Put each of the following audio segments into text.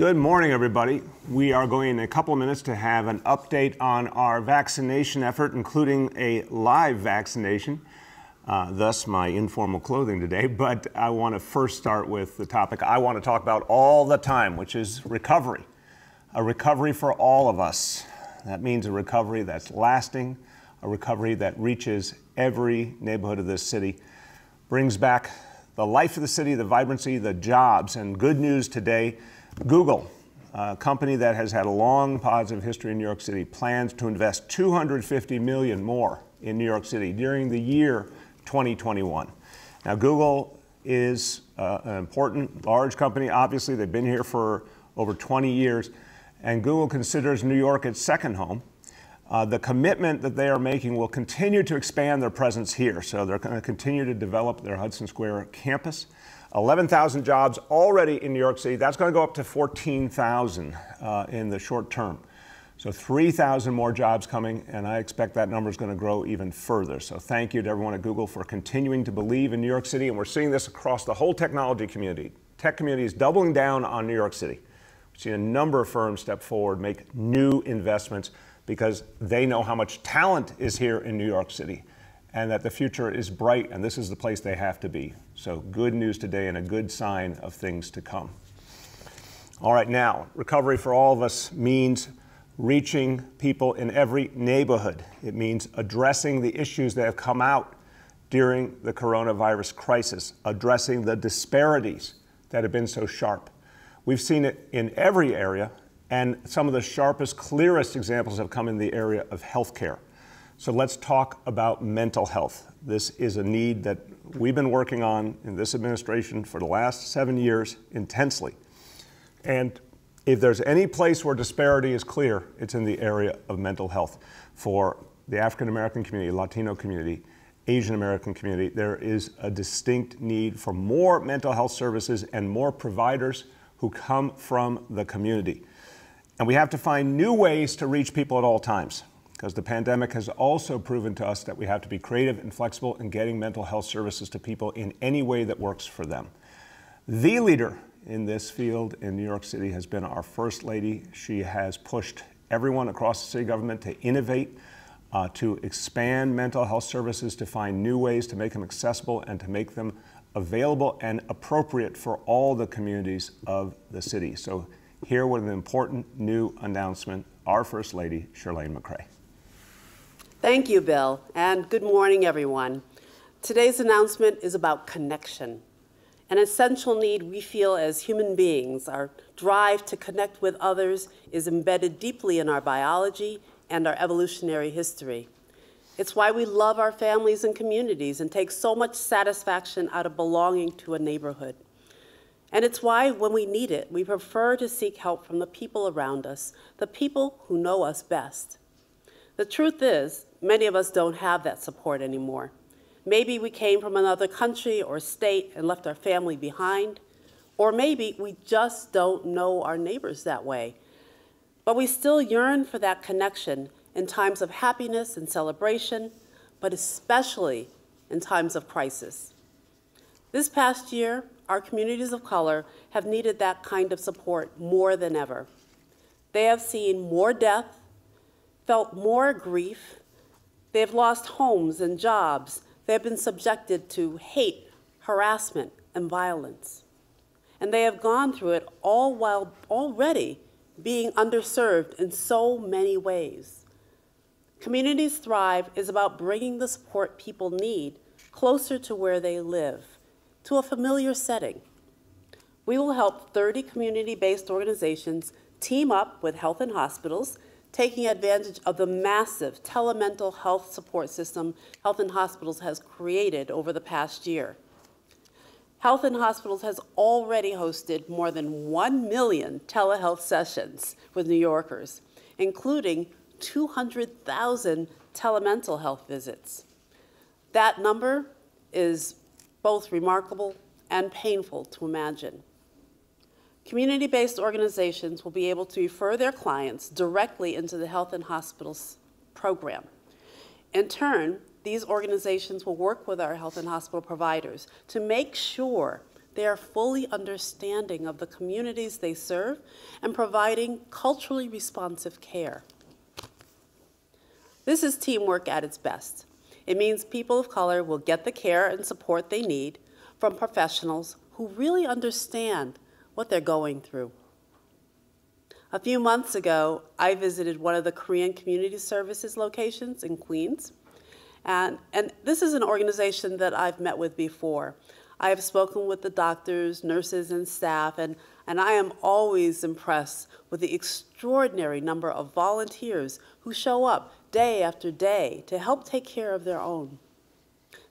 Good morning, everybody. We are going in a couple minutes to have an update on our vaccination effort, including a live vaccination, uh, thus my informal clothing today. But I want to first start with the topic I want to talk about all the time, which is recovery. A recovery for all of us. That means a recovery that's lasting, a recovery that reaches every neighborhood of this city, brings back the life of the city, the vibrancy, the jobs. And good news today Google, a company that has had a long positive history in New York City, plans to invest 250 million more in New York City during the year 2021. Now, Google is uh, an important, large company. Obviously, they've been here for over 20 years, and Google considers New York its second home. Uh, the commitment that they are making will continue to expand their presence here. So they're going to continue to develop their Hudson Square campus. 11,000 jobs already in New York City. That's going to go up to 14,000 uh, in the short term. So 3,000 more jobs coming, and I expect that number is going to grow even further. So thank you to everyone at Google for continuing to believe in New York City, and we're seeing this across the whole technology community. Tech community is doubling down on New York City. We've seen a number of firms step forward, make new investments because they know how much talent is here in New York City and that the future is bright and this is the place they have to be. So, good news today and a good sign of things to come. All right, now, recovery for all of us means reaching people in every neighborhood. It means addressing the issues that have come out during the coronavirus crisis, addressing the disparities that have been so sharp. We've seen it in every area, and some of the sharpest, clearest examples have come in the area of healthcare. So let's talk about mental health. This is a need that we've been working on in this administration for the last seven years intensely. And if there's any place where disparity is clear, it's in the area of mental health. For the African American community, Latino community, Asian American community, there is a distinct need for more mental health services and more providers who come from the community. And we have to find new ways to reach people at all times because the pandemic has also proven to us that we have to be creative and flexible in getting mental health services to people in any way that works for them. The leader in this field in New York City has been our First Lady. She has pushed everyone across the city government to innovate, uh, to expand mental health services, to find new ways to make them accessible and to make them available and appropriate for all the communities of the city. So, here with an important new announcement, our First Lady, Chirlane McCray. Thank you, Bill, and good morning, everyone. Today's announcement is about connection, an essential need we feel as human beings. Our drive to connect with others is embedded deeply in our biology and our evolutionary history. It's why we love our families and communities and take so much satisfaction out of belonging to a neighborhood. And it's why, when we need it, we prefer to seek help from the people around us, the people who know us best. The truth is, many of us don't have that support anymore. Maybe we came from another country or state and left our family behind, or maybe we just don't know our neighbors that way. But we still yearn for that connection in times of happiness and celebration, but especially in times of crisis. This past year, our communities of color have needed that kind of support more than ever. They have seen more death, felt more grief, they have lost homes and jobs. They have been subjected to hate, harassment, and violence. And they have gone through it all while already being underserved in so many ways. Communities Thrive is about bringing the support people need closer to where they live, to a familiar setting. We will help 30 community-based organizations team up with health and hospitals taking advantage of the massive telemental health support system Health and Hospitals has created over the past year. Health and Hospitals has already hosted more than 1 million telehealth sessions with New Yorkers, including 200,000 telemental health visits. That number is both remarkable and painful to imagine. Community-based organizations will be able to refer their clients directly into the Health and Hospitals program. In turn, these organizations will work with our health and hospital providers to make sure they are fully understanding of the communities they serve and providing culturally responsive care. This is teamwork at its best. It means people of color will get the care and support they need from professionals who really understand what they're going through. A few months ago, I visited one of the Korean Community Services locations in Queens. And, and this is an organization that I've met with before. I have spoken with the doctors, nurses, and staff, and, and I am always impressed with the extraordinary number of volunteers who show up day after day to help take care of their own.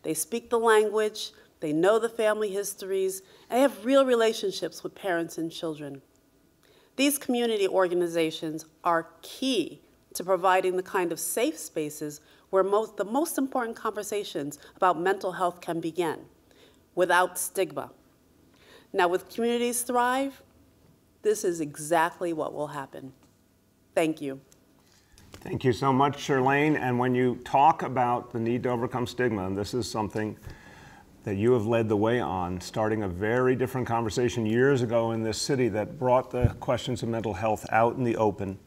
They speak the language, they know the family histories, and they have real relationships with parents and children. These community organizations are key to providing the kind of safe spaces where most, the most important conversations about mental health can begin without stigma. Now, with Communities Thrive, this is exactly what will happen. Thank you. Thank you so much, Chirlane. And when you talk about the need to overcome stigma, and this is something that you have led the way on, starting a very different conversation years ago in this city that brought the questions of mental health out in the open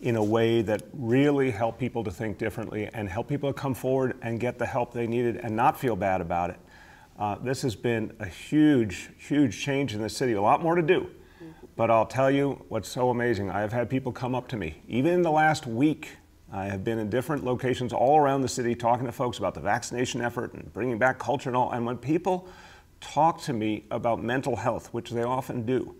in a way that really helped people to think differently and help people to come forward and get the help they needed and not feel bad about it. Uh, this has been a huge, huge change in the city. A lot more to do. But I'll tell you what's so amazing. I have had people come up to me, even in the last week. I have been in different locations all around the city talking to folks about the vaccination effort and bringing back culture and all. And when people talk to me about mental health, which they often do,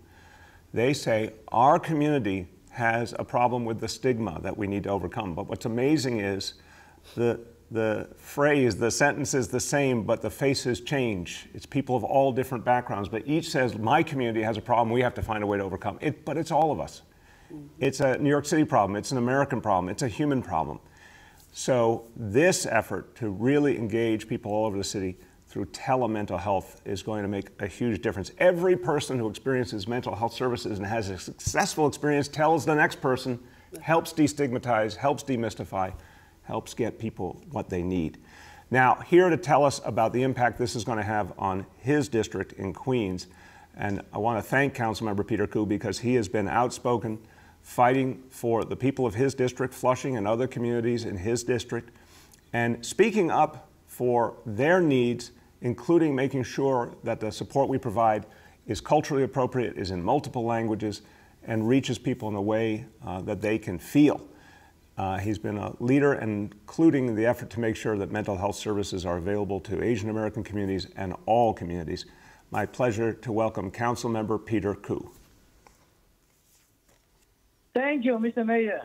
they say, Our community has a problem with the stigma that we need to overcome. But what's amazing is the the phrase, the sentence is the same, but the faces change. It's people of all different backgrounds, but each says, my community has a problem, we have to find a way to overcome it. But it's all of us. Mm-hmm. It's a New York City problem, it's an American problem, it's a human problem. So this effort to really engage people all over the city through telemental health is going to make a huge difference. Every person who experiences mental health services and has a successful experience tells the next person, helps destigmatize, helps demystify helps get people what they need. Now, here to tell us about the impact this is going to have on his district in Queens, and I want to thank Councilmember Peter Koo because he has been outspoken, fighting for the people of his district, Flushing and other communities in his district, and speaking up for their needs, including making sure that the support we provide is culturally appropriate, is in multiple languages, and reaches people in a way uh, that they can feel. Uh, he's been a leader, including the effort to make sure that mental health services are available to Asian American communities and all communities. My pleasure to welcome Council Member Peter Koo. Thank you, Mr. Mayor.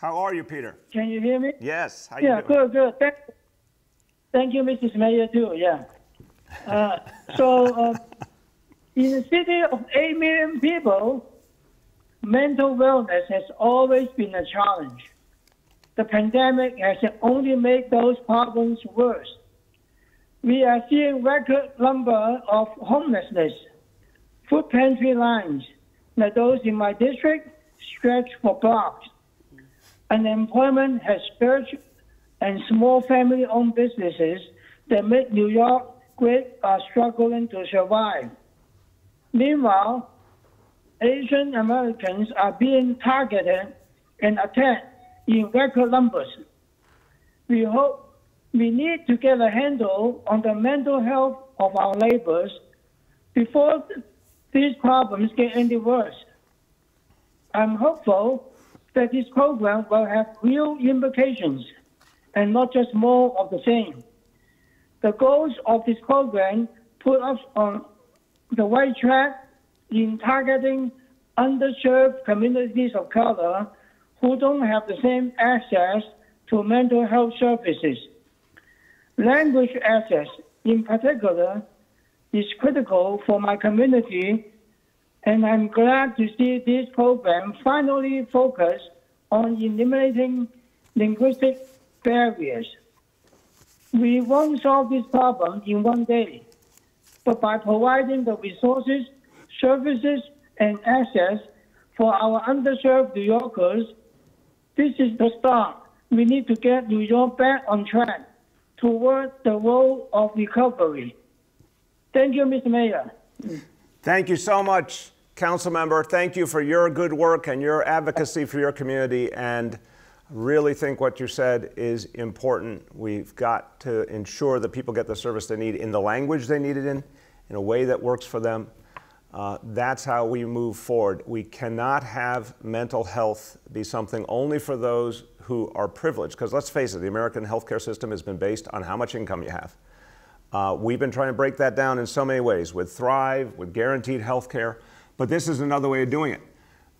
How are you, Peter? Can you hear me? Yes. How yeah, you doing? good, good. Thank, thank you, Mrs. Mayor, too. Yeah. Uh, so, uh, in a city of 8 million people, mental wellness has always been a challenge. The pandemic has only made those problems worse. We are seeing record number of homelessness. Food pantry lines, like those in my district, stretch for blocks. Unemployment has surged, and small family-owned businesses that make New York great are struggling to survive. Meanwhile, Asian Americans are being targeted and attacked in record numbers. We hope we need to get a handle on the mental health of our neighbors before these problems get any worse. I'm hopeful that this program will have real implications and not just more of the same. The goals of this program put us on the right track in targeting underserved communities of color who don't have the same access to mental health services. Language access, in particular, is critical for my community, and I'm glad to see this program finally focus on eliminating linguistic barriers. We won't solve this problem in one day, but by providing the resources services, and access for our underserved New Yorkers, this is the start. We need to get New York back on track toward the road of recovery. Thank you, Mr. Mayor. Thank you so much, Council Member. Thank you for your good work and your advocacy for your community. And really think what you said is important. We've got to ensure that people get the service they need in the language they need it in, in a way that works for them. Uh, that's how we move forward. We cannot have mental health be something only for those who are privileged. Because let's face it, the American healthcare system has been based on how much income you have. Uh, we've been trying to break that down in so many ways with Thrive, with guaranteed health care, but this is another way of doing it.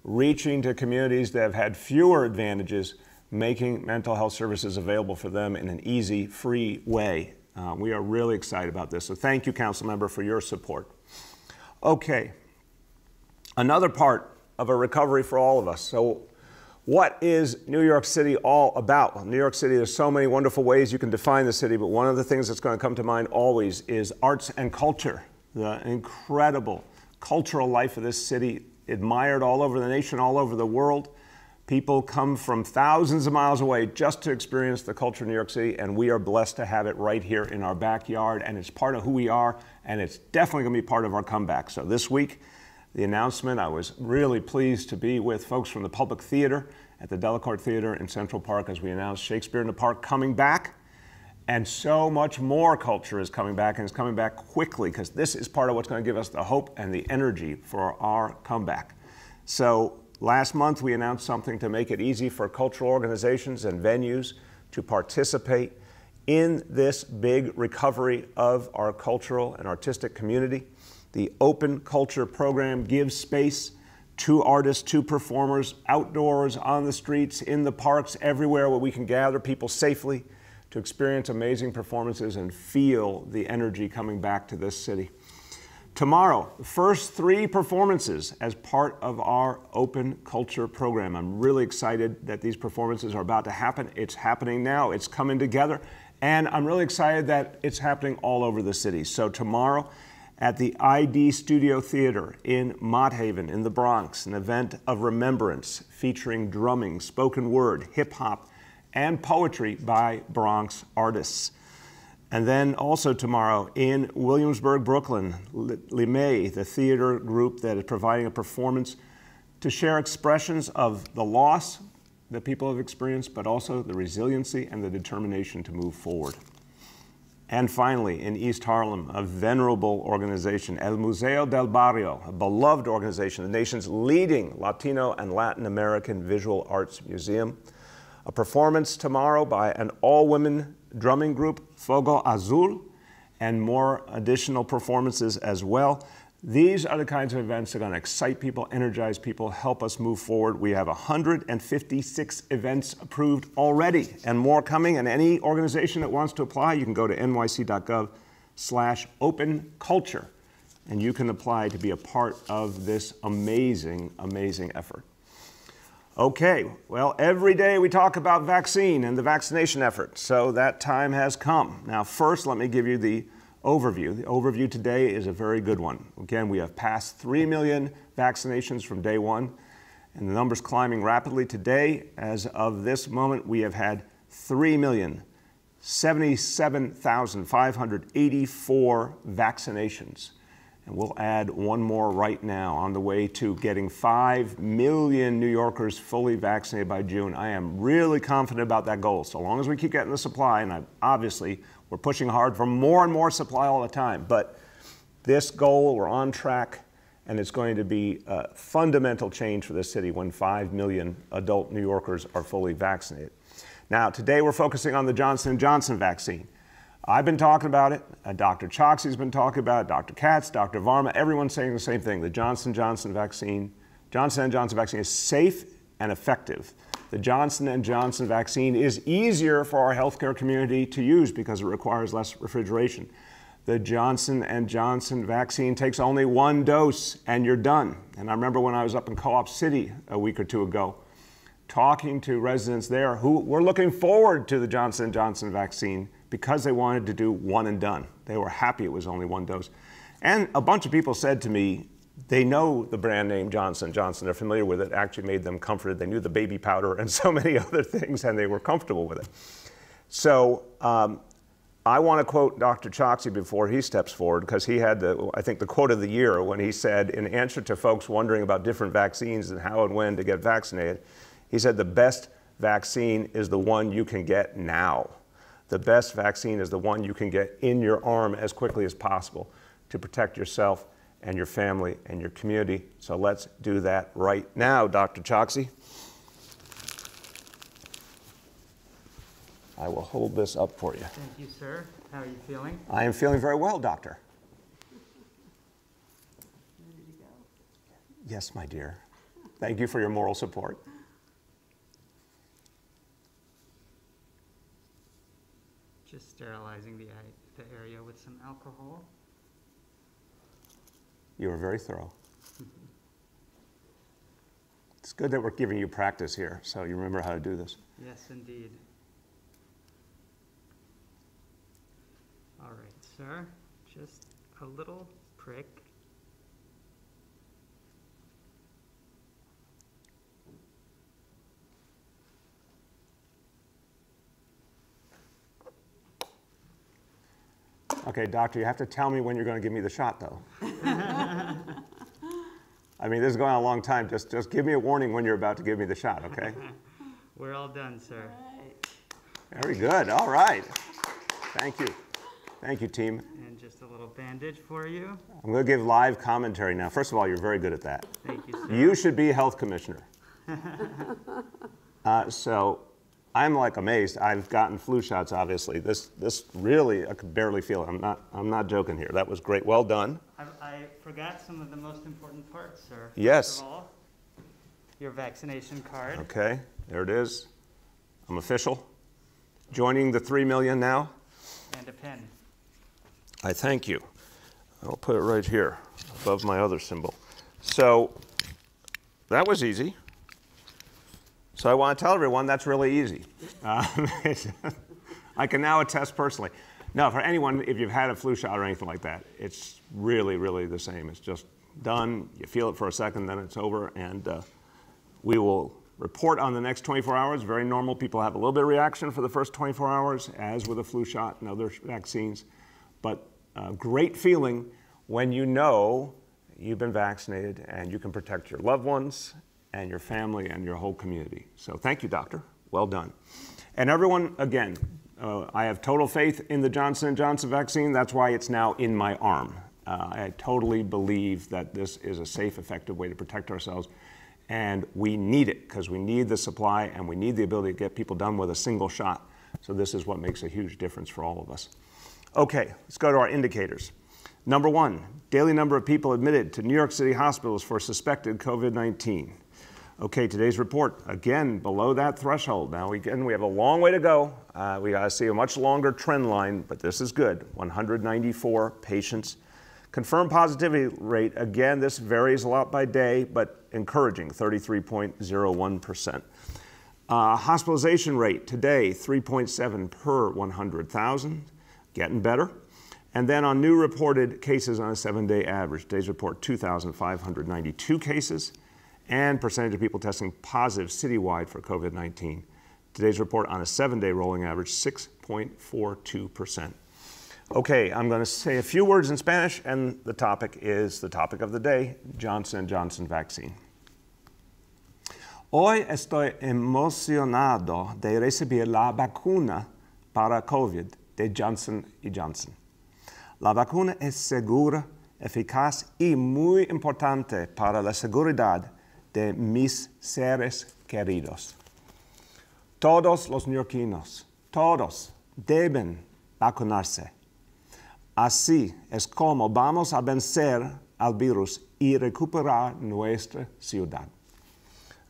Reaching to communities that have had fewer advantages, making mental health services available for them in an easy, free way. Uh, we are really excited about this. So thank you, Council Member, for your support. Okay, another part of a recovery for all of us. So what is New York City all about? Well, New York City, there's so many wonderful ways you can define the city, but one of the things that's going to come to mind always is arts and culture. The incredible cultural life of this city, admired all over the nation, all over the world. People come from thousands of miles away just to experience the culture of New York City, and we are blessed to have it right here in our backyard, and it's part of who we are, and it's definitely going to be part of our comeback. So this week, the announcement. I was really pleased to be with folks from the Public Theater at the Delacorte Theater in Central Park as we announced Shakespeare in the Park coming back. And so much more culture is coming back and is coming back quickly because this is part of what's going to give us the hope and the energy for our comeback. So last month we announced something to make it easy for cultural organizations and venues to participate in this big recovery of our cultural and artistic community. The Open Culture Program gives space to artists, to performers, outdoors, on the streets, in the parks, everywhere where we can gather people safely to experience amazing performances and feel the energy coming back to this city. Tomorrow, the first three performances as part of our Open Culture program. I'm really excited that these performances are about to happen. It's happening now, it's coming together, and I'm really excited that it's happening all over the city. So, tomorrow, at the ID Studio Theater in Mott Haven in the Bronx, an event of remembrance featuring drumming, spoken word, hip hop, and poetry by Bronx artists. And then also tomorrow in Williamsburg, Brooklyn, LeMay, the theater group that is providing a performance to share expressions of the loss that people have experienced, but also the resiliency and the determination to move forward. And finally, in East Harlem, a venerable organization, El Museo del Barrio, a beloved organization, the nation's leading Latino and Latin American visual arts museum. A performance tomorrow by an all women drumming group, Fogo Azul, and more additional performances as well. These are the kinds of events that are going to excite people, energize people, help us move forward. We have 156 events approved already and more coming. And any organization that wants to apply, you can go to nyc.gov slash open culture and you can apply to be a part of this amazing, amazing effort. Okay, well, every day we talk about vaccine and the vaccination effort, so that time has come. Now, first, let me give you the overview. The overview today is a very good one. Again, we have passed 3 million vaccinations from day one, and the number's climbing rapidly. Today, as of this moment, we have had 3,077,584 vaccinations. And we'll add one more right now on the way to getting 5 million New Yorkers fully vaccinated by June. I am really confident about that goal. So long as we keep getting the supply, and I, obviously we're pushing hard for more and more supply all the time. But this goal, we're on track, and it's going to be a fundamental change for the city when 5 million adult New Yorkers are fully vaccinated. Now, today we're focusing on the Johnson & Johnson vaccine. I've been talking about it. Uh, Dr. Choksi's been talking about it. Dr. Katz, Dr. Varma, everyone's saying the same thing. The Johnson & Johnson vaccine, Johnson & Johnson vaccine is safe and effective the Johnson & Johnson vaccine is easier for our healthcare community to use because it requires less refrigeration. The Johnson & Johnson vaccine takes only one dose and you're done. And I remember when I was up in Co-op City a week or two ago, talking to residents there who were looking forward to the Johnson & Johnson vaccine because they wanted to do one and done. They were happy it was only one dose. And a bunch of people said to me, they know the brand name Johnson Johnson. They're familiar with it. Actually, made them comforted. They knew the baby powder and so many other things, and they were comfortable with it. So, um, I want to quote Dr. Choksi before he steps forward because he had the, I think, the quote of the year when he said, in answer to folks wondering about different vaccines and how and when to get vaccinated, he said, the best vaccine is the one you can get now. The best vaccine is the one you can get in your arm as quickly as possible to protect yourself and your family and your community. So let's do that right now, Dr. Choksi. I will hold this up for you. Thank you, sir. How are you feeling? I am feeling very well, doctor. Yes, my dear. Thank you for your moral support. Just sterilizing the, the area with some alcohol. You were very thorough. It's good that we're giving you practice here, so you remember how to do this. Yes, indeed. All right, sir. Just a little prick. Okay, doctor, you have to tell me when you're going to give me the shot, though. I mean, this is going on a long time. Just, just give me a warning when you're about to give me the shot, okay? We're all done, sir. Very good. All right. Thank you. Thank you, team. And just a little bandage for you. I'm going to give live commentary now. First of all, you're very good at that. Thank you, sir. You should be health commissioner. uh, so I'm like amazed. I've gotten flu shots, obviously. This, this really, I could barely feel it. I'm not, I'm not joking here. That was great. Well done. I, I forgot some of the most important parts, sir. Yes. all, your vaccination card. Okay, there it is. I'm official. Joining the 3 million now. And a pen. I thank you. I'll put it right here above my other symbol. So that was easy. So I want to tell everyone that's really easy. Uh, I can now attest personally. No, for anyone, if you've had a flu shot or anything like that, it's really, really the same. It's just done. You feel it for a second, then it's over, and uh, we will report on the next 24 hours. Very normal. People have a little bit of reaction for the first 24 hours, as with a flu shot and other vaccines. But great feeling when you know you've been vaccinated and you can protect your loved ones and your family and your whole community. So thank you, doctor. Well done. And everyone, again, uh, I have total faith in the Johnson & Johnson vaccine. That's why it's now in my arm. Uh, I totally believe that this is a safe, effective way to protect ourselves. And we need it because we need the supply and we need the ability to get people done with a single shot. So this is what makes a huge difference for all of us. Okay, let's go to our indicators. Number one, daily number of people admitted to New York City hospitals for suspected COVID 19. Okay, today's report, again, below that threshold. Now, again, we have a long way to go. Uh, we got to see a much longer trend line, but this is good 194 patients. Confirmed positivity rate, again, this varies a lot by day, but encouraging 33.01%. Uh, hospitalization rate today, 3.7 per 100,000, getting better. And then on new reported cases on a seven day average, today's report 2,592 cases, and percentage of people testing positive citywide for COVID 19. Today's report on a seven day rolling average, 6.42%. Okay, I'm going to say a few words in Spanish, and the topic is the topic of the day Johnson & Johnson vaccine. Hoy estoy emocionado de recibir la vacuna para COVID de Johnson Johnson. La vacuna es segura, eficaz y muy importante para la seguridad de mis seres queridos. Todos los neoyorquinos, todos deben vacunarse. Así es como vamos a vencer al virus y recuperar nuestra ciudad.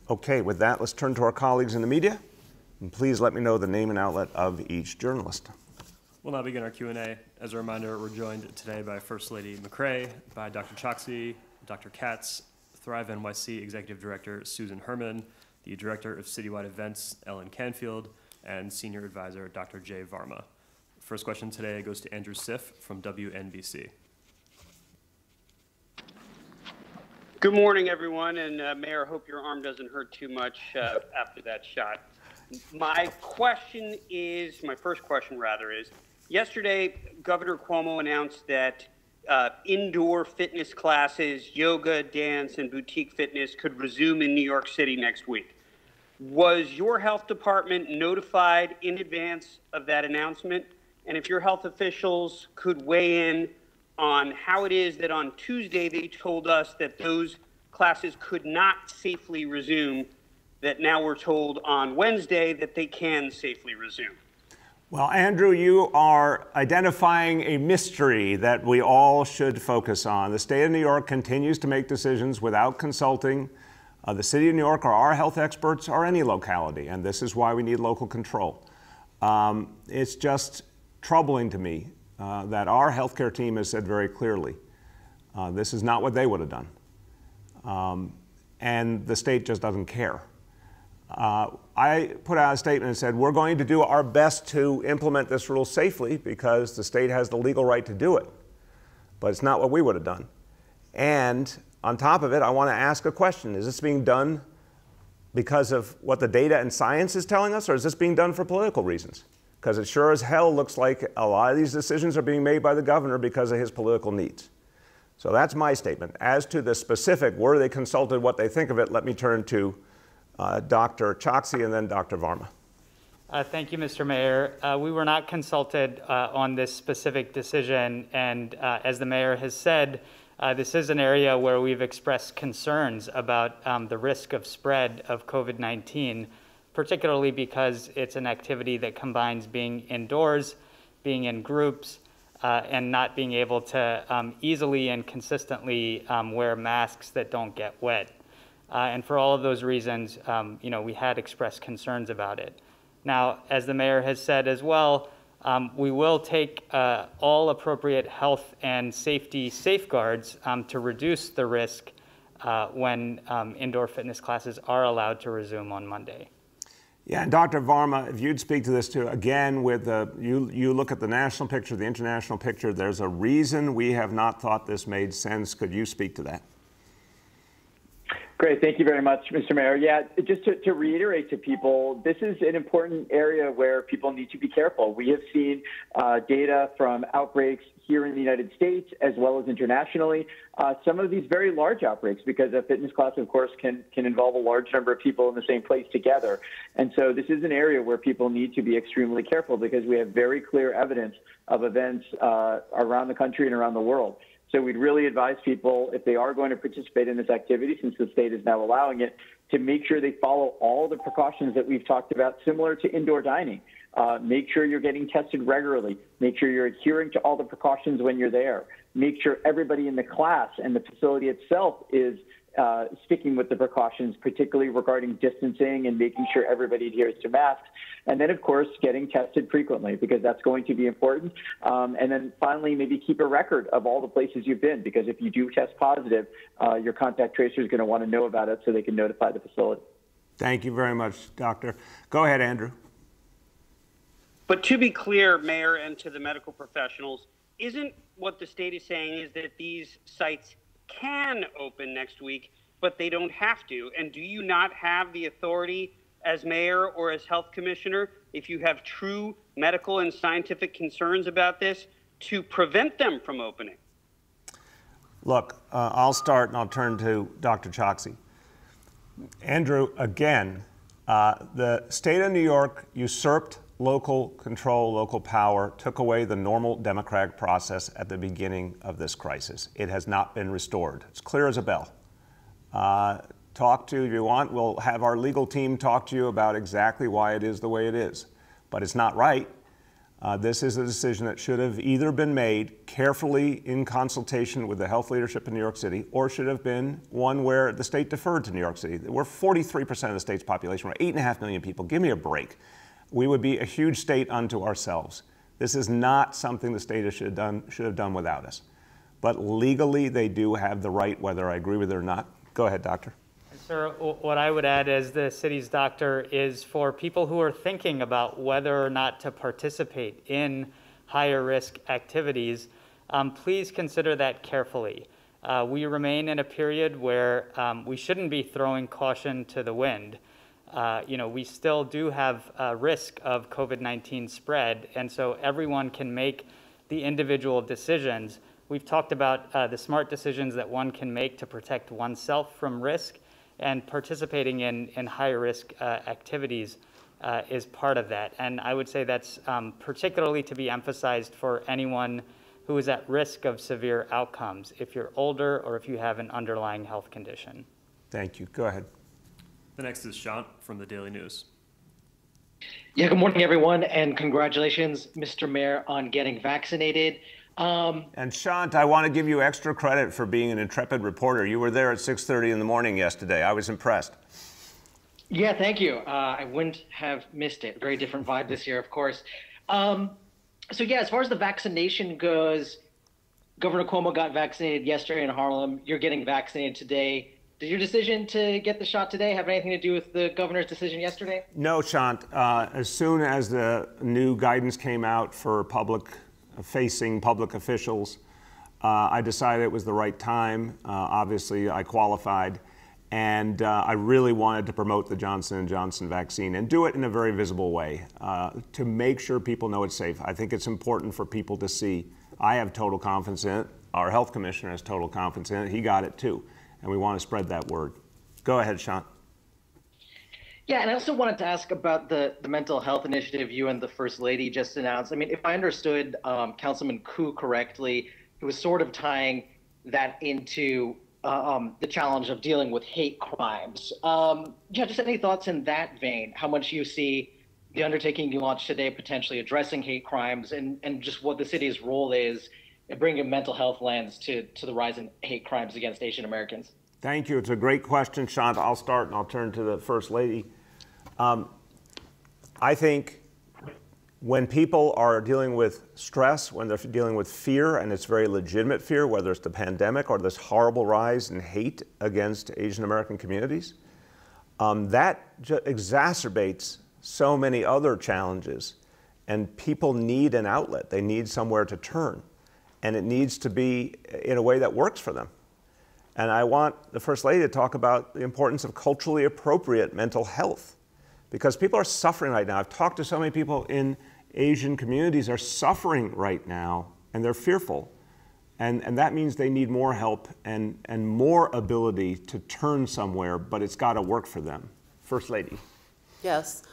Okay, with that, let's turn to our colleagues in the media. And please let me know the name and outlet of each journalist. We'll now begin our Q&A. As a reminder, we're joined today by First Lady McCray, by Dr. Choksi, Dr. Katz, Thrive NYC Executive Director Susan Herman, the Director of Citywide Events Ellen Canfield, and Senior Advisor Dr. Jay Varma. First question today goes to Andrew Siff from WNBC. Good morning, everyone, and uh, Mayor, hope your arm doesn't hurt too much uh, after that shot. My question is, my first question rather is, Yesterday, Governor Cuomo announced that uh, indoor fitness classes, yoga, dance, and boutique fitness could resume in New York City next week. Was your health department notified in advance of that announcement? And if your health officials could weigh in on how it is that on Tuesday they told us that those classes could not safely resume, that now we're told on Wednesday that they can safely resume. Well, Andrew, you are identifying a mystery that we all should focus on. The state of New York continues to make decisions without consulting uh, the city of New York or our health experts or any locality, and this is why we need local control. Um, it's just troubling to me uh, that our healthcare team has said very clearly uh, this is not what they would have done. Um, and the state just doesn't care. Uh, I put out a statement and said, we're going to do our best to implement this rule safely because the state has the legal right to do it. But it's not what we would have done. And on top of it, I want to ask a question Is this being done because of what the data and science is telling us, or is this being done for political reasons? Because it sure as hell looks like a lot of these decisions are being made by the governor because of his political needs. So that's my statement. As to the specific, were they consulted what they think of it, let me turn to uh, Dr. Choksi and then Dr. Varma. Uh, thank you, Mr. Mayor. Uh, we were not consulted uh, on this specific decision, and uh, as the mayor has said, this is an area where we've expressed concerns about um, the risk of spread of COVID 19, particularly because it's an activity that combines being indoors, being in groups, uh, and not being able to um, easily and consistently um, wear masks that don't get wet. Uh, and for all of those reasons, um, you know, we had expressed concerns about it. Now, as the mayor has said as well, um, we will take uh, all appropriate health and safety safeguards um, to reduce the risk uh, when um, indoor fitness classes are allowed to resume on Monday. Yeah, and Dr. Varma, if you'd speak to this too, again, with the, you, you look at the national picture, the international picture, there's a reason we have not thought this made sense. Could you speak to that? Great. Thank you very much, Mr. Mayor. Yeah, just to, to, reiterate to people, this is an important area where people need to be careful. We have seen uh, data from outbreaks here in the United States as well as internationally. Uh, some of these very large outbreaks, because a fitness class, of course, can can involve a large number of people in the same place together. And so this is an area where people need to be extremely careful because we have very clear evidence of events uh, around the country and around the world. So we'd really advise people, if they are going to participate in this activity, since the state is now allowing it, to make sure they follow all the precautions that we've talked about, similar to indoor dining. Uh, make sure you're getting tested regularly. Make sure you're adhering to all the precautions when you're there. Make sure everybody in the class and the facility itself is uh, sticking with the precautions, particularly regarding distancing and making sure everybody adheres to masks. And then, of course, getting tested frequently because that's going to be important. Um, and then finally, maybe keep a record of all the places you've been because if you do test positive, uh, your contact tracer is going to want to know about it so they can notify the facility. Thank you very much, Doctor. Go ahead, Andrew. But to be clear, Mayor, and to the medical professionals, isn't what the state is saying is that these sites can open next week, but they don't have to. And do you not have the authority as mayor or as health commissioner, if you have true medical and scientific concerns about this, to prevent them from opening? Look, uh, I'll start and I'll turn to Dr. Choksi. Andrew, again, uh, the state of New York usurped local control, local power, took away the normal democratic process at the beginning of this crisis. It has not been restored. It's clear as a bell. Uh, talk to, if you want, we'll have our legal team talk to you about exactly why it is the way it is. But it's not right. Uh, this is a decision that should have either been made carefully in consultation with the health leadership in New York City or should have been one where the state deferred to New York City. We're 43% of the state's population. We're 8.5 million people. Give me a break we would be a huge state unto ourselves. This is not something the state should have done, should have done without us. But legally, they do have the right, whether I agree with it or not. Go ahead, doctor. Sir, what I would add as the city's doctor is for people who are thinking about whether or not to participate in higher risk activities, um, please consider that carefully. Uh, we remain in a period where um, we shouldn't be throwing caution to the wind. Uh, you know, we still do have a risk of COVID-19 spread, and so everyone can make the individual decisions. We've talked about uh, the smart decisions that one can make to protect oneself from risk, and participating in, in higher risk uh, activities uh, is part of that. And I would say that's um, particularly to be emphasized for anyone who is at risk of severe outcomes, if you're older or if you have an underlying health condition. Thank you. Go ahead. The next is Shant from the Daily News. Yeah, good morning, everyone, and congratulations, Mr. Mayor, on getting vaccinated. Um, And Shant, I want to give you extra credit for being an intrepid reporter. You were there at 6:30 in the morning yesterday. I was impressed. yeah, thank you. Uh, I wouldn't have missed it. Very different vibe this year, of course. Um, so, yeah, as far as the vaccination goes, Governor Cuomo got vaccinated yesterday in Harlem. You're getting vaccinated today. Did your decision to get the shot today have anything to do with the governor's decision yesterday? No, Shant. Uh, as soon as the new guidance came out for public facing public officials, uh, I decided it was the right time. Uh, obviously, I qualified, and uh, I really wanted to promote the Johnson and Johnson vaccine and do it in a very visible way uh, to make sure people know it's safe. I think it's important for people to see. I have total confidence in it. Our health commissioner has total confidence in it. He got it too, and we want to spread that word. Go ahead, Shant. Yeah, and I also wanted to ask about the, the mental health initiative you and the First Lady just announced. I mean, if I understood um, Councilman Koo correctly, he was sort of tying that into uh, um, the challenge of dealing with hate crimes. Um, yeah, just any thoughts in that vein? How much you see the undertaking you launched today potentially addressing hate crimes and, and just what the city's role is bringing mental health lens to, to the rise in hate crimes against Asian Americans? Thank you. It's a great question, Shant. I'll start and I'll turn to the First Lady. Um, I think when people are dealing with stress, when they're dealing with fear, and it's very legitimate fear, whether it's the pandemic or this horrible rise in hate against Asian American communities, um, that exacerbates so many other challenges. And people need an outlet, they need somewhere to turn. And it needs to be in a way that works for them. And I want the First Lady to talk about the importance of culturally appropriate mental health because people are suffering right now. I've talked to so many people in Asian communities are suffering right now and they're fearful. And, and that means they need more help and, and more ability to turn somewhere, but it's got to work for them. First Lady. Yes,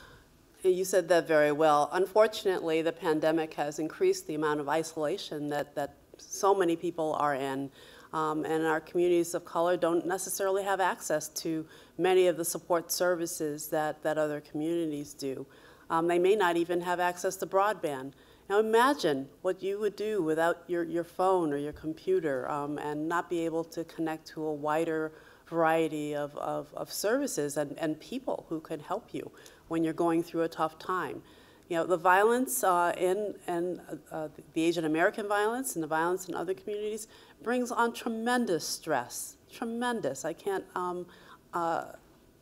you said that very well. Unfortunately, the pandemic has increased the amount of isolation that, that so many people are in. Um, and our communities of color don't necessarily have access to many of the support services that, that other communities do. Um, they may not even have access to broadband. Now imagine what you would do without your, your phone or your computer um, and not be able to connect to a wider variety of, of, of services and, and people who can help you when you're going through a tough time. You know, the violence uh, in, in uh, the Asian American violence and the violence in other communities brings on tremendous stress, tremendous. I can't um, uh,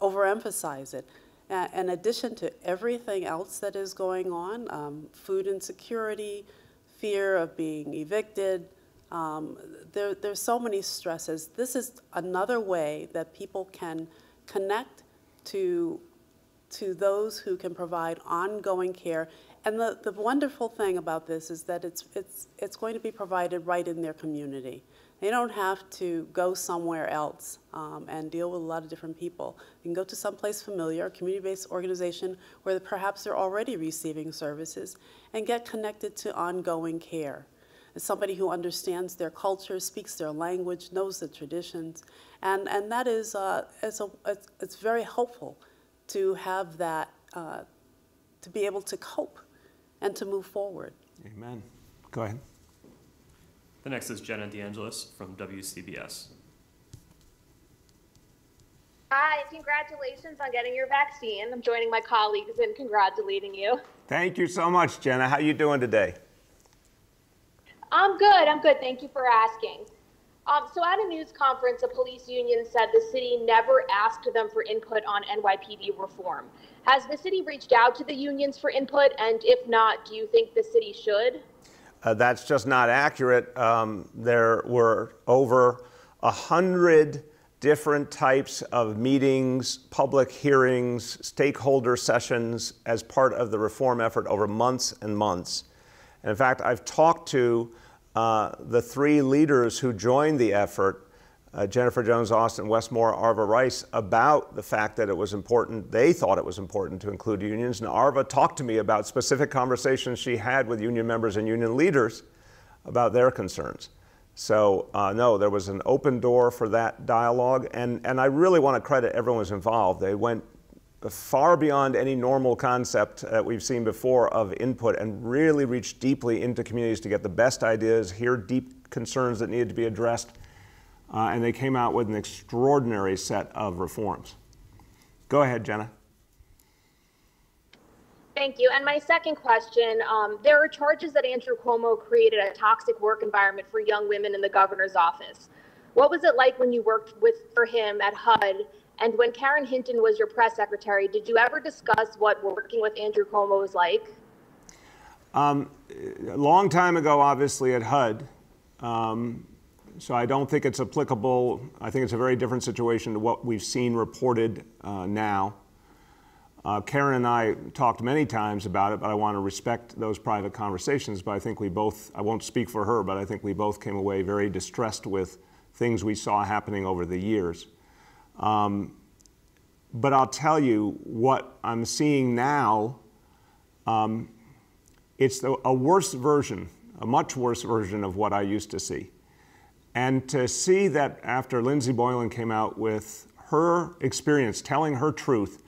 overemphasize it. Uh, in addition to everything else that is going on, um, food insecurity, fear of being evicted, um, there, there's so many stresses. This is another way that people can connect to, to those who can provide ongoing care. And the, the wonderful thing about this is that it's, it's, it's going to be provided right in their community. They don't have to go somewhere else um, and deal with a lot of different people. They can go to someplace familiar, a community-based organization where perhaps they're already receiving services and get connected to ongoing care. As somebody who understands their culture, speaks their language, knows the traditions, and, and that is uh, it's, a, it's, it's very helpful to have that, uh, to be able to cope and to move forward. Amen. Go ahead. The next is Jenna DeAngelis from WCBS. Hi, congratulations on getting your vaccine. I'm joining my colleagues in congratulating you. Thank you so much, Jenna. How are you doing today? I'm good. I'm good. Thank you for asking. Um, so, at a news conference, a police union said the city never asked them for input on NYPD reform. Has the city reached out to the unions for input? And if not, do you think the city should? Uh, that's just not accurate. Um, there were over a hundred different types of meetings, public hearings, stakeholder sessions as part of the reform effort over months and months. And in fact, I've talked to uh, the three leaders who joined the effort uh, Jennifer Jones Austin, Wes Moore, Arva Rice about the fact that it was important, they thought it was important to include unions. And Arva talked to me about specific conversations she had with union members and union leaders about their concerns. So, uh, no, there was an open door for that dialogue. And, and I really want to credit everyone who's involved. They went far beyond any normal concept that we've seen before of input and really reached deeply into communities to get the best ideas, hear deep concerns that needed to be addressed uh, and they came out with an extraordinary set of reforms. Go ahead, Jenna. Thank you. And my second question um, there are charges that Andrew Cuomo created a toxic work environment for young women in the governor's office. What was it like when you worked with for him at HUD? And when Karen Hinton was your press secretary, did you ever discuss what working with Andrew Cuomo was like? Um, a long time ago, obviously, at HUD. Um, so I don't think it's applicable. I think it's a very different situation to what we've seen reported uh, now. Uh, Karen and I talked many times about it, but I want to respect those private conversations. But I think we both, I won't speak for her, but I think we both came away very distressed with things we saw happening over the years. Um, but I'll tell you what I'm seeing now. Um, it's a worse version, a much worse version of what I used to see. And to see that after Lindsey Boylan came out with her experience, telling her truth,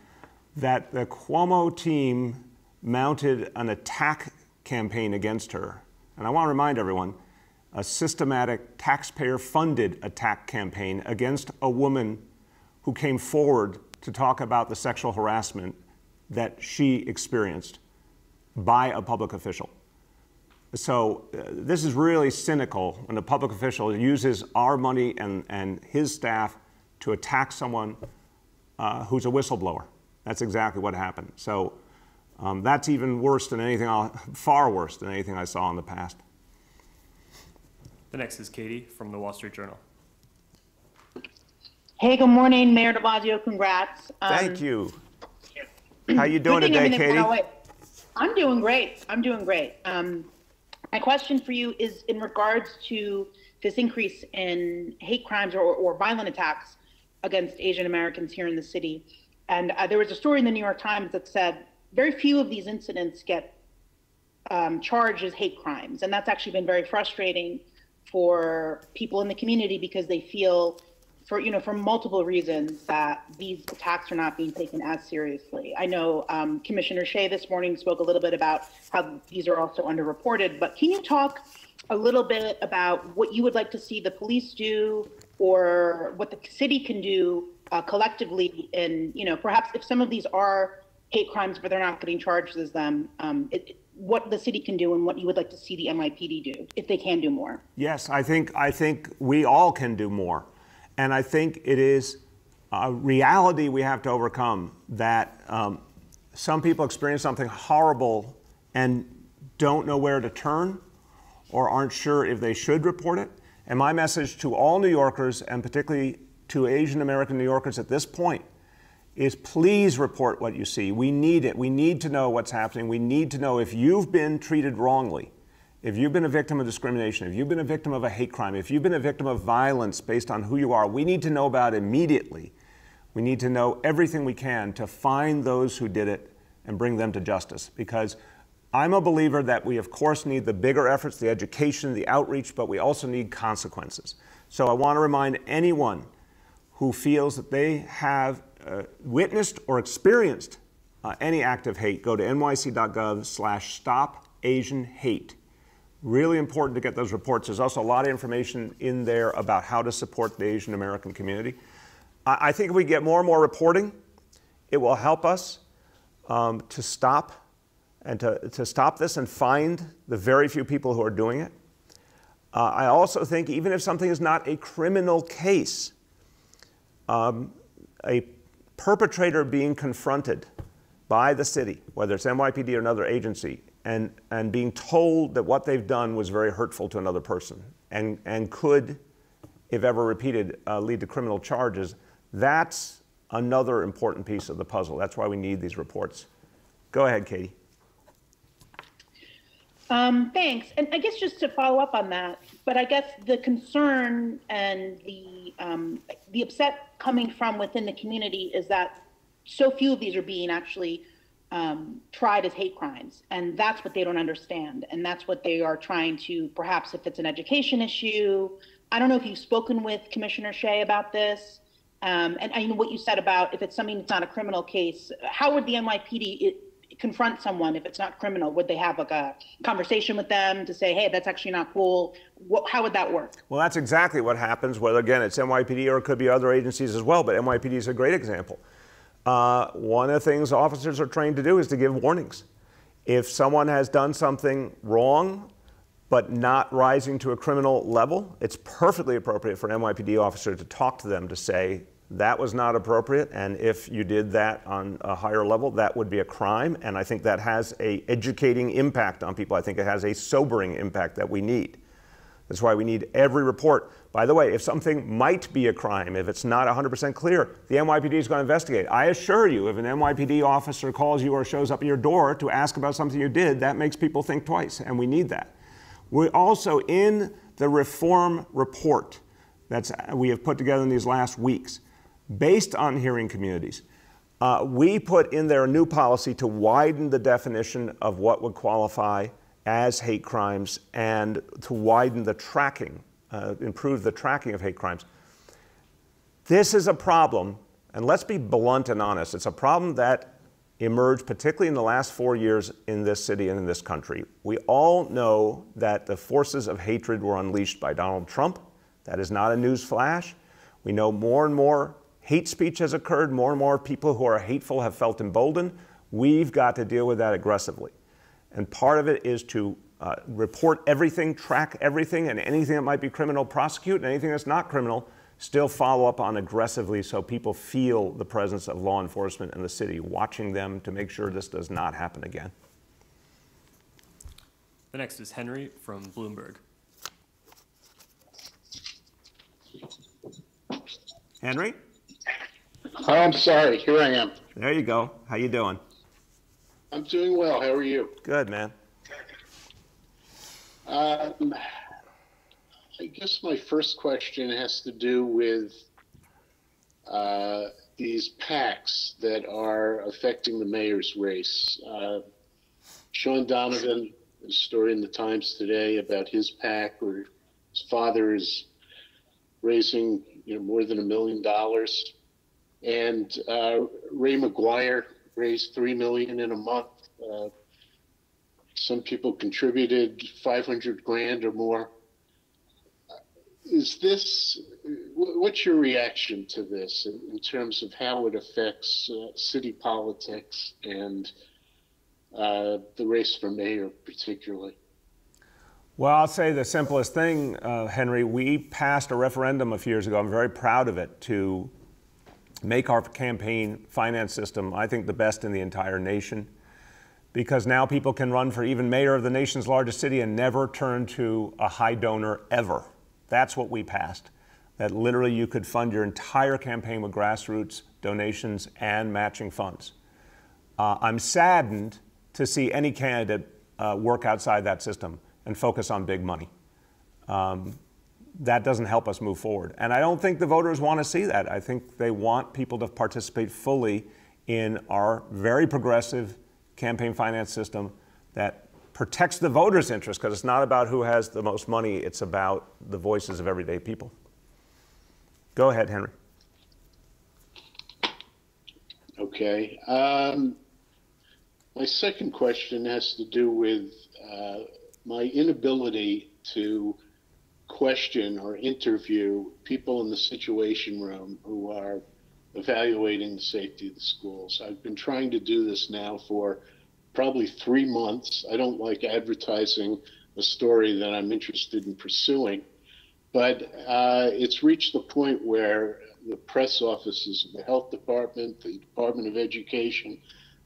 that the Cuomo team mounted an attack campaign against her. And I want to remind everyone a systematic taxpayer funded attack campaign against a woman who came forward to talk about the sexual harassment that she experienced by a public official. So uh, this is really cynical when a public official uses our money and, and his staff to attack someone uh, who's a whistleblower. That's exactly what happened. So um, that's even worse than anything, I'll, far worse than anything I saw in the past. The next is Katie from the Wall Street Journal. Hey, good morning, Mayor de Blasio. Congrats. Um, Thank you. How you doing today, Katie? I'm doing great. I'm doing great. Um, my question for you is in regards to this increase in hate crimes or, or violent attacks against Asian Americans here in the city. And uh, there was a story in the New York Times that said very few of these incidents get um, charged as hate crimes. And that's actually been very frustrating for people in the community because they feel for you know for multiple reasons that these attacks are not being taken as seriously. I know um, Commissioner Shea this morning spoke a little bit about how these are also underreported, but can you talk a little bit about what you would like to see the police do or what the city can do uh, collectively and you know perhaps if some of these are hate crimes but they're not getting charged as them um, it, what the city can do and what you would like to see the NYPD do if they can do more. Yes, I think I think we all can do more. And I think it is a reality we have to overcome that um, some people experience something horrible and don't know where to turn or aren't sure if they should report it. And my message to all New Yorkers, and particularly to Asian American New Yorkers at this point, is please report what you see. We need it. We need to know what's happening. We need to know if you've been treated wrongly if you've been a victim of discrimination, if you've been a victim of a hate crime, if you've been a victim of violence based on who you are, we need to know about it immediately. We need to know everything we can to find those who did it and bring them to justice. Because I'm a believer that we, of course, need the bigger efforts, the education, the outreach, but we also need consequences. So I want to remind anyone who feels that they have uh, witnessed or experienced uh, any act of hate, go to nyc.gov slash stop Asian hate. Really important to get those reports. There's also a lot of information in there about how to support the Asian American community. I, I think if we get more and more reporting, it will help us um, to stop and to, to stop this and find the very few people who are doing it. Uh, I also think even if something is not a criminal case, um, a perpetrator being confronted by the city, whether it's NYPD or another agency, and, and being told that what they've done was very hurtful to another person and, and could if ever repeated, uh, lead to criminal charges. That's another important piece of the puzzle. That's why we need these reports. Go ahead, Katie. Um, thanks. And I guess just to follow up on that, but I guess the concern and the um, the upset coming from within the community is that so few of these are being actually um, tried as hate crimes, and that's what they don't understand, and that's what they are trying to perhaps if it's an education issue. I don't know if you've spoken with Commissioner Shea about this. Um, and I know what you said about if it's something that's not a criminal case, how would the NYPD it, confront someone if it's not criminal? Would they have like a conversation with them to say, hey, that's actually not cool? What, how would that work? Well, that's exactly what happens, whether again it's NYPD or it could be other agencies as well, but NYPD is a great example. Uh, one of the things officers are trained to do is to give warnings. If someone has done something wrong, but not rising to a criminal level, it's perfectly appropriate for an NYPD officer to talk to them to say, that was not appropriate, and if you did that on a higher level, that would be a crime, and I think that has a educating impact on people. I think it has a sobering impact that we need. That's why we need every report. By the way, if something might be a crime, if it's not 100% clear, the NYPD is going to investigate. I assure you, if an NYPD officer calls you or shows up at your door to ask about something you did, that makes people think twice, and we need that. We also, in the reform report that we have put together in these last weeks, based on hearing communities. Uh, we put in there a new policy to widen the definition of what would qualify as hate crimes and to widen the tracking, uh, improve the tracking of hate crimes. This is a problem, and let's be blunt and honest. It's a problem that emerged particularly in the last four years in this city and in this country. We all know that the forces of hatred were unleashed by Donald Trump. That is not a news flash. We know more and more Hate speech has occurred. More and more people who are hateful have felt emboldened. We've got to deal with that aggressively. And part of it is to uh, report everything, track everything, and anything that might be criminal, prosecute, and anything that's not criminal, still follow up on aggressively so people feel the presence of law enforcement in the city, watching them to make sure this does not happen again. The next is Henry from Bloomberg. Henry? Oh, I'm sorry. Here I am. There you go. How you doing? I'm doing well. How are you? Good, man. Um, I guess my first question has to do with uh, these PACs that are affecting the mayor's race. Uh, Shaun Donovan, a story in the Times today about his PAC, where his father is raising you know more than a million dollars and uh, Ray McGuire raised three million in a month. Uh, some people contributed 500 grand or more. Is this, what's your reaction to this in, in terms of how it affects uh, city politics and uh, the race for mayor, particularly? Well, I'll say the simplest thing, uh, Henry. We passed a referendum a few years ago. I'm very proud of it to make our campaign finance system, I think, the best in the entire nation. Because now people can run for even mayor of the nation's largest city and never turn to a high donor ever. That's what we passed. That literally you could fund your entire campaign with grassroots donations and matching funds. Uh, I'm saddened to see any candidate uh, work outside that system and focus on big money. Um, that doesn't help us move forward. And I don't think the voters want to see that. I think they want people to participate fully in our very progressive campaign finance system that protects the voters' interest because it's not about who has the most money, it's about the voices of everyday people. Go ahead, Henry. Okay. Um, my second question has to do with uh, my inability to question or interview people in the situation room who are evaluating the safety of the schools. I've been trying to do this now for probably three months. I don't like advertising a story that I'm interested in pursuing, but uh, it's reached the point where the press offices of the health department, the Department of Education,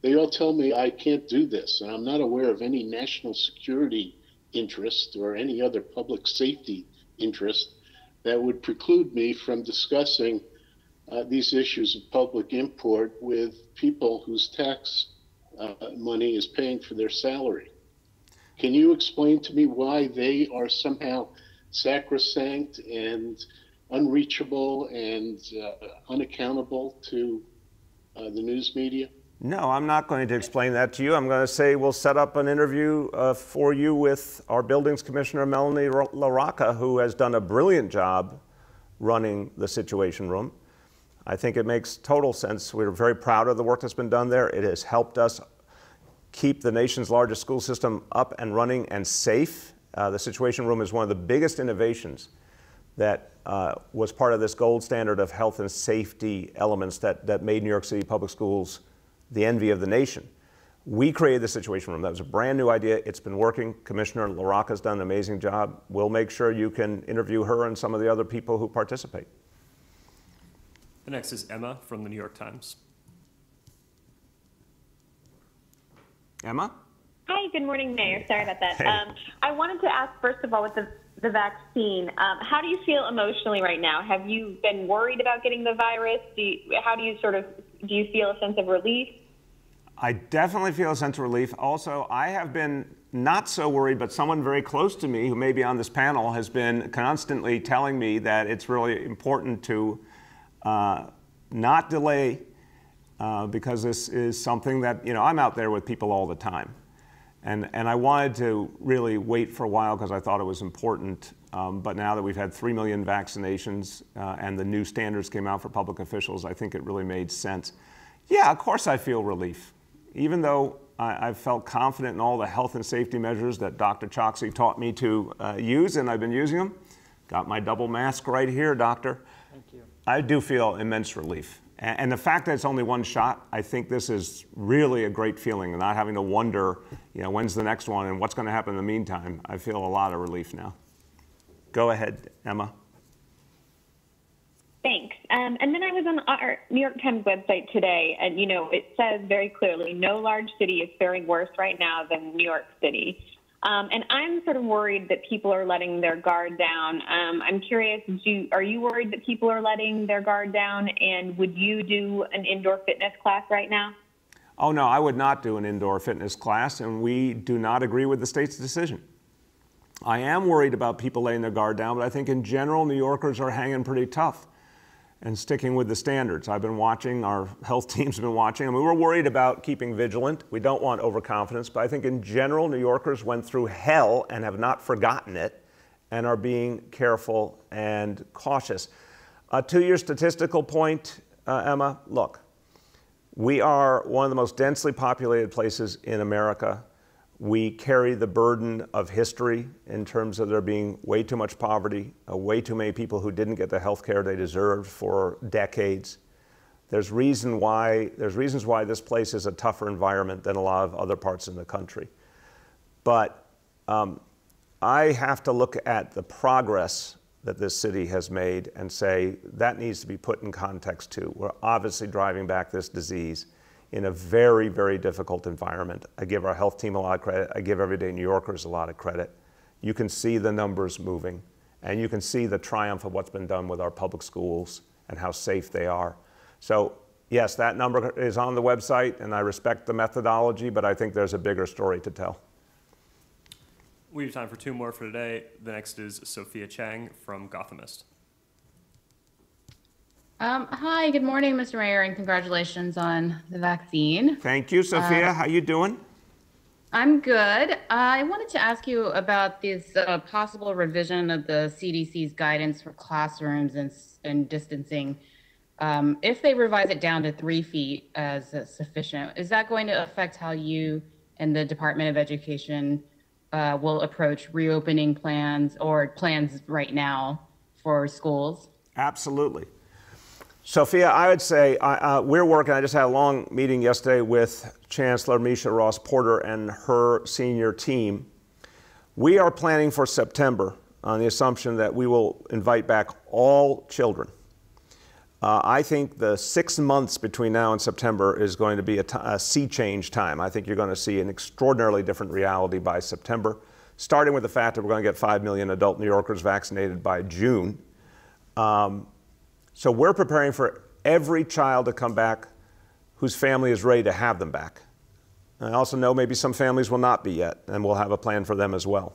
they all tell me I can't do this, and I'm not aware of any national security interest or any other public safety interest that would preclude me from discussing uh, these issues of public import with people whose tax uh, money is paying for their salary. Can you explain to me why they are somehow sacrosanct and unreachable and uh, unaccountable to uh, the news media? No, I'm not going to explain that to you. I'm going to say we'll set up an interview uh, for you with our buildings commissioner, Melanie LaRocca, who has done a brilliant job running the Situation Room. I think it makes total sense. We're very proud of the work that's been done there. It has helped us keep the nation's largest school system up and running and safe. Uh, the Situation Room is one of the biggest innovations that uh, was part of this gold standard of health and safety elements that, that made New York City public schools the envy of the nation. We created the Situation Room. That was a brand new idea. It's been working. Commissioner LaRocca has done an amazing job. We'll make sure you can interview her and some of the other people who participate. The next is Emma from the New York Times. Emma? Hi, good morning, Mayor. Sorry about that. Hey. Um, I wanted to ask, first of all, with the, the vaccine, um, how do you feel emotionally right now? Have you been worried about getting the virus? Do you, how do you sort of, do you feel a sense of relief? I definitely feel a sense of relief. Also, I have been not so worried, but someone very close to me who may be on this panel has been constantly telling me that it's really important to uh, not delay uh, because this is something that, you know, I'm out there with people all the time. And, and I wanted to really wait for a while because I thought it was important. Um, but now that we've had 3 million vaccinations uh, and the new standards came out for public officials, I think it really made sense. Yeah, of course I feel relief. Even though I, have felt confident in all the health and safety measures that Dr. Chokshi taught me to uh, use, and I've been using them. Got my double mask right here, doctor. Thank you. I do feel immense relief. And the fact that it's only one shot, I think this is really a great feeling, and not having to wonder, you know, when's the next one and what's going to happen in the meantime. I feel a lot of relief now. Go ahead, Emma. Thanks. Um, and then I was on our New York Times website today, and you know, it says very clearly no large city is faring worse right now than New York City. Um, and I'm sort of worried that people are letting their guard down. Um, I'm curious, do, are you worried that people are letting their guard down? And would you do an indoor fitness class right now? Oh, no, I would not do an indoor fitness class, and we do not agree with the state's decision. I am worried about people laying their guard down, but I think in general, New Yorkers are hanging pretty tough and sticking with the standards. I've been watching, our health team's been watching, I mean, we're worried about keeping vigilant. We don't want overconfidence, but I think in general, New Yorkers went through hell and have not forgotten it and are being careful and cautious. Uh, to your statistical point, uh, Emma, look, we are one of the most densely populated places in America. We carry the burden of history in terms of there being way too much poverty, uh, way too many people who didn't get the health care they deserved for decades. There's, reason why, there's reasons why this place is a tougher environment than a lot of other parts in the country. But um, I have to look at the progress that this city has made and say that needs to be put in context too. We're obviously driving back this disease in a very, very difficult environment. I give our health team a lot of credit. I give everyday New Yorkers a lot of credit. You can see the numbers moving, and you can see the triumph of what's been done with our public schools and how safe they are. So, yes, that number is on the website, and I respect the methodology, but I think there's a bigger story to tell. We have time for two more for today. The next is Sophia Chang from Gothamist. Um, hi, good morning, Mr. Mayor, and congratulations on the vaccine. Thank you, Sophia. Uh, How you doing? I'm good. I wanted to ask you about this uh, possible revision of the CDC's guidance for classrooms and, and distancing. Um, if they revise it down to three feet as sufficient, is that going to affect how you and the Department of Education uh, will approach reopening plans or plans right now for schools? Absolutely. Sophia, I would say uh, we're working. I just had a long meeting yesterday with Chancellor Meisha Ross Porter and her senior team. We are planning for September on the assumption that we will invite back all children. Uh, I think the six months between now and September is going to be a, sea change time. I think you're going to see an extraordinarily different reality by September, starting with the fact that we're going to get 5 million adult New Yorkers vaccinated by June Um, so we're preparing for every child to come back whose family is ready to have them back. I also know maybe some families will not be yet, and we'll have a plan for them as well.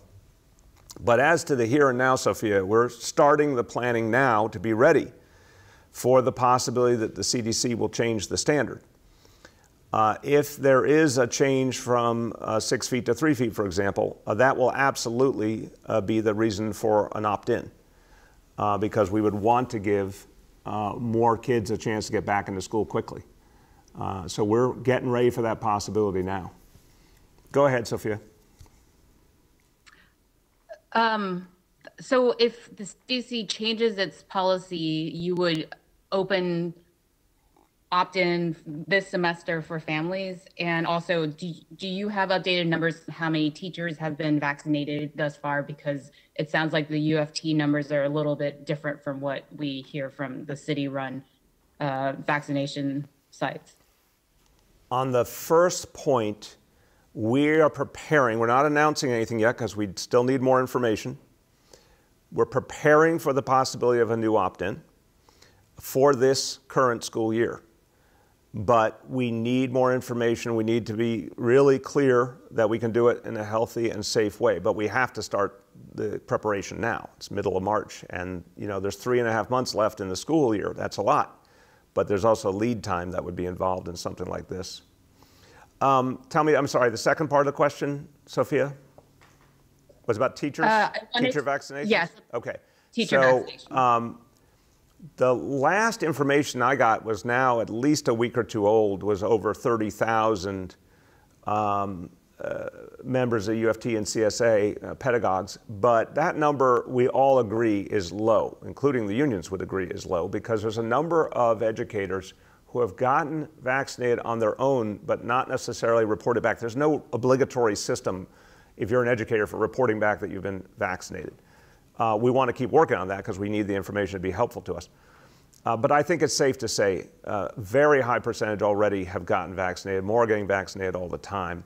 But as to the here and now, Sophia, we're starting the planning now to be ready for the possibility that the CDC will change the standard. Uh, if there is a change from uh, six feet to three feet, for example, uh, that will absolutely uh, be the reason for an opt in uh, because we would want to give uh, more kids a chance to get back into school quickly. so we're getting ready for that possibility now. Go ahead, Sophia. Um, so if the CDC changes its policy, you would open opt-in this semester for families? And also, do, do you have updated numbers how many teachers have been vaccinated thus far? Because it sounds like the UFT numbers are a little bit different from what we hear from the city-run uh, vaccination sites. On the first point, we are preparing, we're not announcing anything yet because we still need more information. We're preparing for the possibility of a new opt-in for this current school year but we need more information. We need to be really clear that we can do it in a healthy and safe way. But we have to start the preparation now. It's middle of March, and you know there's three and a half months left in the school year. That's a lot, but there's also lead time that would be involved in something like this. Um, tell me, I'm sorry, the second part of the question, Sophia, was about teachers, uh, teacher vaccination. Yes. Okay. Teacher so, vaccination. Um, the last information I got was now at least a week or two old, was over 30,000 um, uh, members of UFT and CSA uh, pedagogues. But that number, we all agree, is low, including the unions would agree is low, because there's a number of educators who have gotten vaccinated on their own, but not necessarily reported back. There's no obligatory system if you're an educator for reporting back that you've been vaccinated. Uh, we want to keep working on that because we need the information to be helpful to us. Uh, but I think it's safe to say uh, very high percentage already have gotten vaccinated, more are getting vaccinated all the time.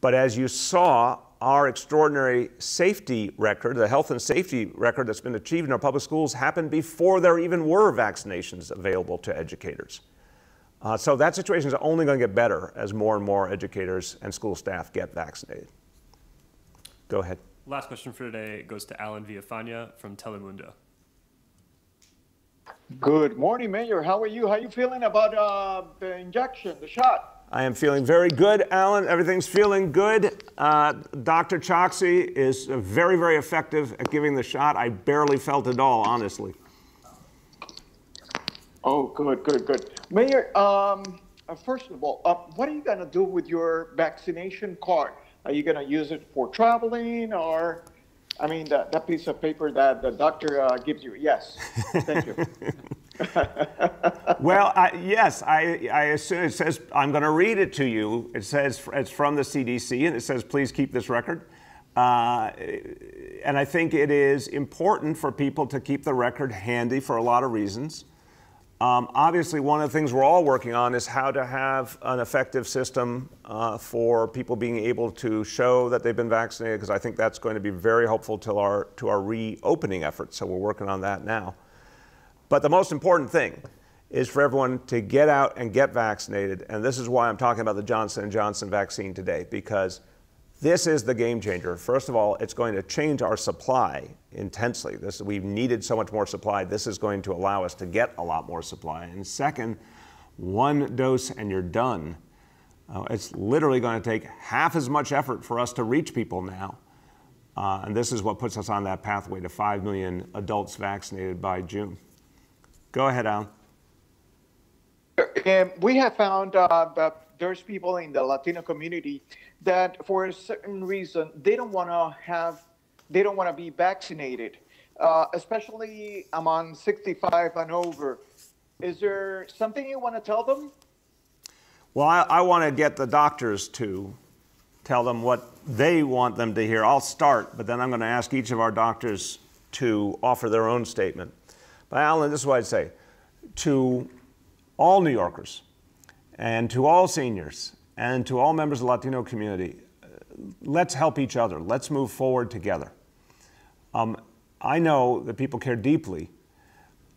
But as you saw, our extraordinary safety record, the health and safety record that's been achieved in our public schools, happened before there even were vaccinations available to educators. Uh, so that situation is only going to get better as more and more educators and school staff get vaccinated. Go ahead. Last question for today goes to Alan Villafana from Telemundo. Good morning, Mayor. How are you? How are you feeling about uh, the injection, the shot? I am feeling very good, Alan. Everything's feeling good. Uh, Dr. Chokshi is very, very effective at giving the shot. I barely felt it all, honestly. Oh, good, good, good. Mayor, um, uh, first of all, uh, what are you going to do with your vaccination card? Are you going to use it for traveling or, I mean, that, that piece of paper that the doctor uh, gives you? Yes. Thank you. well, I, yes, I, I assume it says, I'm going to read it to you. It says, it's from the CDC, and it says, please keep this record. Uh, and I think it is important for people to keep the record handy for a lot of reasons. Um, obviously, one of the things we're all working on is how to have an effective system uh, for people being able to show that they've been vaccinated, because I think that's going to be very helpful to our, to our reopening efforts. So we're working on that now. But the most important thing is for everyone to get out and get vaccinated. And this is why I'm talking about the Johnson & Johnson vaccine today, because this is the game changer. First of all, it's going to change our supply intensely. This, we've needed so much more supply. This is going to allow us to get a lot more supply. And second, one dose and you're done. Uh, it's literally going to take half as much effort for us to reach people now. Uh, and this is what puts us on that pathway to 5 million adults vaccinated by June. Go ahead, Alan. And we have found uh, there's people in the Latino community that for a certain reason they don't want to have they don't want to be vaccinated uh, especially among 65 and over. Is there something you want to tell them? Well i, I want to get the doctors to tell them what they want them to hear. I'll start but then i'm going to ask each of our doctors to offer their own statement. But alan this is what i'd say. To all new yorkers and to all seniors and to all members of the Latino community, let's help each other. Let's move forward together. Um, I know that people care deeply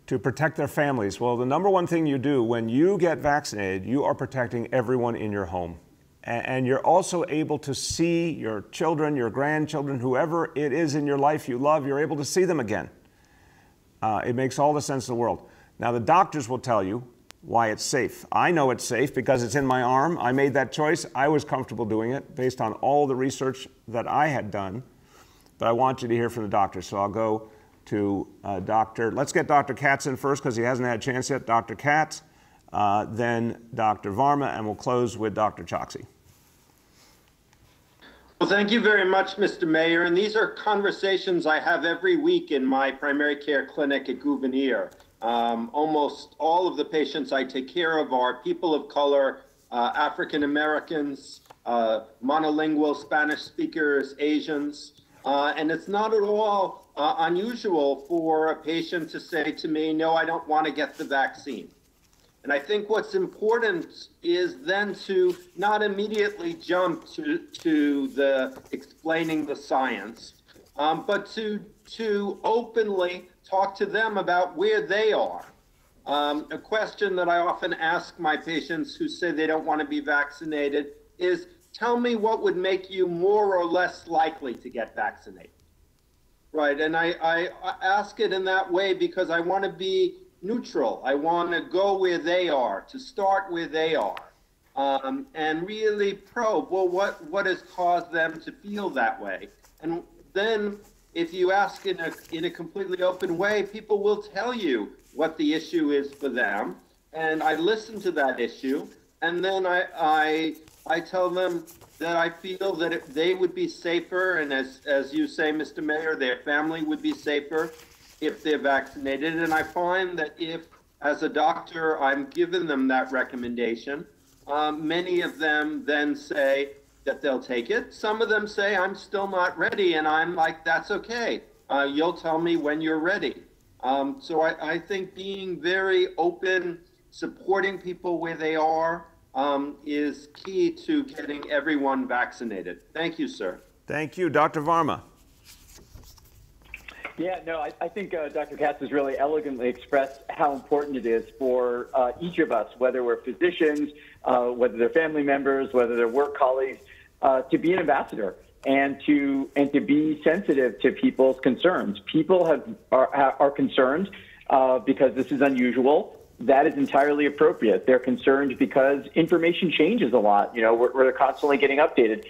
to protect their families. Well, the number one thing you do when you get vaccinated, you are protecting everyone in your home. And you're also able to see your children, your grandchildren, whoever it is in your life you love, you're able to see them again. Uh, it makes all the sense in the world. Now, the doctors will tell you why it's safe. I know it's safe because it's in my arm. I made that choice. I was comfortable doing it based on all the research that I had done. But I want you to hear from the doctor. So I'll go to uh, Dr. Let's get Dr. Katz in first because he hasn't had a chance yet. Dr. Katz, uh, then Dr. Varma, and we'll close with Dr. Chokshi. Well, thank you very much, Mr. Mayor. And these are conversations I have every week in my primary care clinic at Gouverneur. Um, almost all of the patients I take care of are people of color, uh, African Americans, uh, monolingual Spanish speakers, Asians. Uh, and it's not at all uh, unusual for a patient to say to me, no, I don't want to get the vaccine. And I think what's important is then to not immediately jump to, to the explaining the science, um, but to, to openly talk to them about where they are. Um, a question that I often ask my patients who say they don't want to be vaccinated is tell me what would make you more or less likely to get vaccinated. Right. And I, I, ask it in that way because I want to be neutral. I want to go where they are, to start where they are, um, and really probe well, what, what has caused them to feel that way? And then if you ask in a, in a completely open way, people will tell you what the issue is for them. And I listen to that issue, and then I, I, I tell them that I feel that they would be safer, and as, as you say, Mr. Mayor, their family would be safer if they're vaccinated. And I find that if, as a doctor, I'm giving them that recommendation, um, many of them then say that they'll take it. Some of them say, I'm still not ready. And I'm like, that's okay. Uh, you'll tell me when you're ready. Um, so I, I think being very open, supporting people where they are, um, is key to getting everyone vaccinated. Thank you, sir. Thank you. Dr. Varma. Yeah, no, I, I think uh, Dr. Katz has really elegantly expressed how important it is for uh, each of us, whether we're physicians, uh, whether they're family members, whether they're work colleagues, uh, to be an ambassador and to and to be sensitive to people's concerns. People have are, are concerned uh, because this is unusual. That is entirely appropriate. They're concerned because information changes a lot. You know, we're, we're constantly getting updated.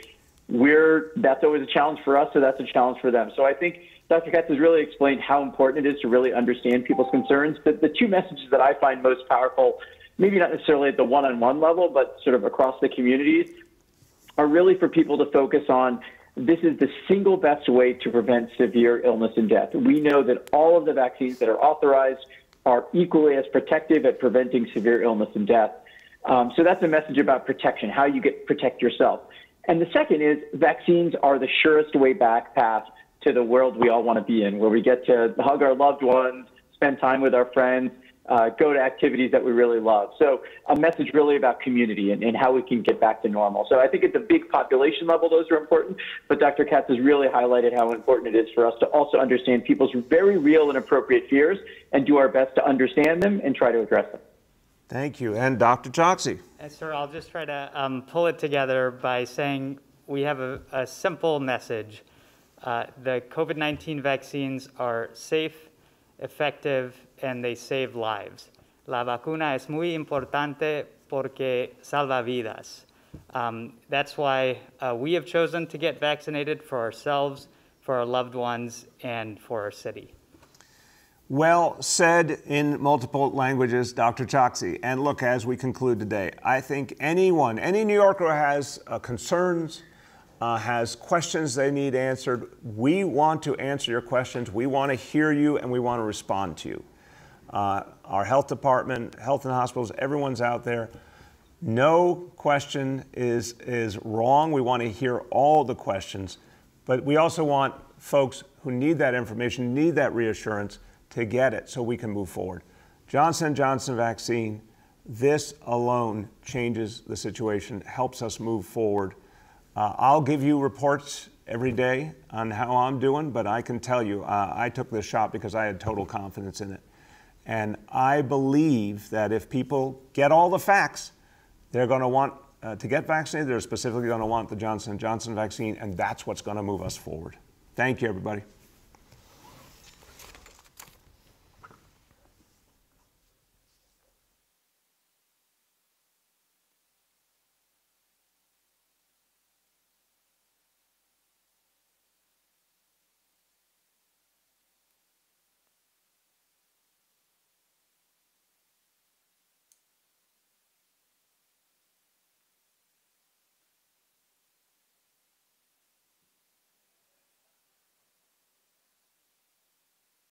We're that's always a challenge for us, so that's a challenge for them. So I think Dr. Katz has really explained how important it is to really understand people's concerns. But the two messages that I find most powerful, maybe not necessarily at the one-on-one level, but sort of across the communities, are really for people to focus on this is the single best way to prevent severe illness and death. We know that all of the vaccines that are authorized are equally as protective at preventing severe illness and death. Um, so that's a message about protection, how you get protect yourself. And the second is vaccines are the surest way back path to the world we all want to be in, where we get to hug our loved ones, spend time with our friends, uh, go to activities that we really love. So a message really about community and, and, how we can get back to normal. So I think at the big population level, those are important. But Dr. Katz has really highlighted how important it is for us to also understand people's very real and appropriate fears and do our best to understand them and try to address them. Thank you. And Dr. Chokshi. Yes, sir, I'll just try to um, pull it together by saying we have a, a simple message uh, the COVID 19 vaccines are safe, effective, and they save lives. La vacuna es muy importante porque salva vidas. Um, that's why uh, we have chosen to get vaccinated for ourselves, for our loved ones, and for our city. Well said in multiple languages, Dr. Chokshi. And look, as we conclude today, I think anyone, any New Yorker has uh, concerns, uh, has questions they need answered, we want to answer your questions. We want to hear you and we want to respond to you. Uh, our health department, health and hospitals, everyone's out there. No question is, is wrong. We want to hear all the questions, but we also want folks who need that information, need that reassurance to get it so we can move forward. Johnson Johnson vaccine, this alone changes the situation, helps us move forward. Uh, I'll give you reports every day on how I'm doing, but I can tell you uh, I took this shot because I had total confidence in it. And I believe that if people get all the facts, they're going to want uh, to get vaccinated. They're specifically going to want the Johnson & Johnson vaccine, and that's what's going to move us forward. Thank you, everybody.